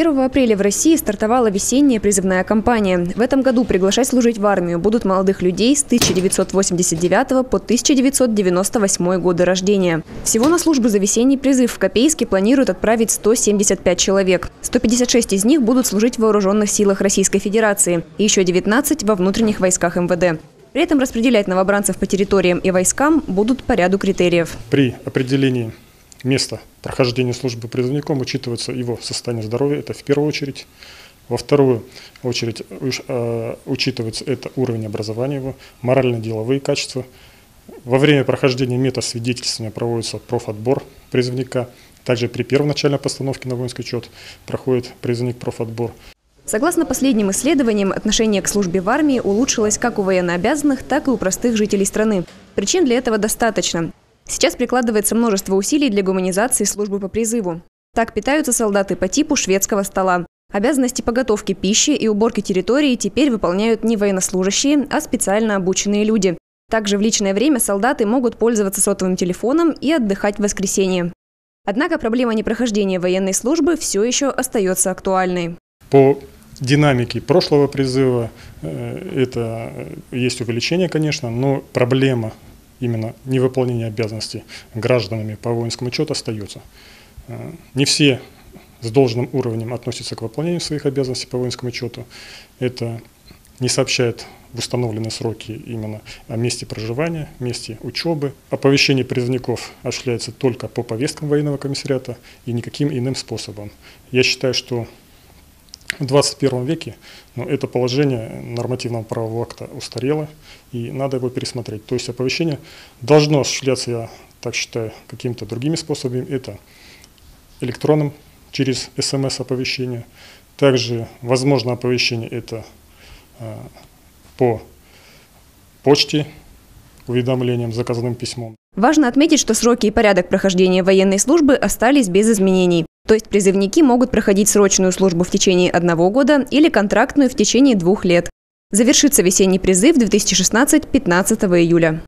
1 апреля в России стартовала весенняя призывная кампания. В этом году приглашать служить в армию будут молодых людей с 1989 по 1998 годы рождения. Всего на службу за весенний призыв в Копейске планируют отправить 175 человек. 156 из них будут служить в вооруженных силах Российской Федерации и еще 19 во внутренних войсках МВД. При этом распределять новобранцев по территориям и войскам будут по ряду критериев. При определении место прохождения службы призывником учитывается его состояние здоровья, это в первую очередь. Во вторую очередь э, учитывается это уровень образования его, морально-деловые качества. Во время прохождения метасвидетельствования проводится профотбор призывника. Также при первоначальной постановке на воинский учет проходит призывник профотбор. Согласно последним исследованиям, отношение к службе в армии улучшилось как у военнообязанных, так и у простых жителей страны. Причин для этого достаточно. Сейчас прикладывается множество усилий для гуманизации службы по призыву. Так питаются солдаты по типу шведского стола. Обязанности по готовке пищи и уборке территории теперь выполняют не военнослужащие, а специально обученные люди. Также в личное время солдаты могут пользоваться сотовым телефоном и отдыхать в воскресенье. Однако проблема непрохождения военной службы все еще остается актуальной. По динамике прошлого призыва э, это есть увеличение, конечно, но проблема именно невыполнение обязанностей гражданами по воинскому учету остается. Э, не все с должным уровнем относятся к выполнению своих обязанностей по воинскому учету. Это не сообщает в установленные сроки именно о месте проживания, месте учебы. Оповещение призывников осуществляется только по повесткам военного комиссариата и никаким иным способом. Я считаю, что в 21 веке но это положение нормативного правового акта устарело, и надо его пересмотреть. То есть оповещение должно осуществляться, я так считаю, какими-то другими способами. Это электронным, через смс-оповещение. Также возможно оповещение это э, по почте, уведомлением, заказанным письмом. Важно отметить, что сроки и порядок прохождения военной службы остались без изменений. То есть призывники могут проходить срочную службу в течение одного года или контрактную в течение двух лет. Завершится весенний призыв 2016 15 июля.